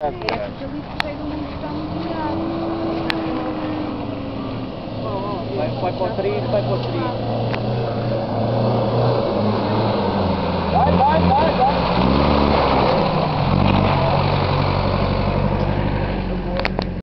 É porque. Vai, vai para o trilho, vai para o trilho. Vai, vai, vai, vai.